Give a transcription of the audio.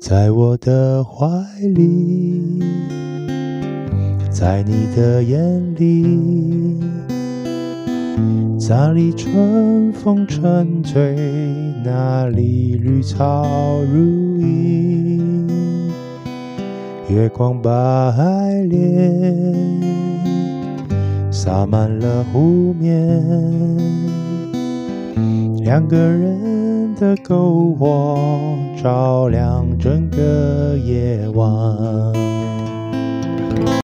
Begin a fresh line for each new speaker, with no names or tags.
在我的怀里，在你的眼里，哪里春风沉醉，哪里绿草如茵，月光把爱恋洒满了湖面，两个人的篝火照亮整个夜晚。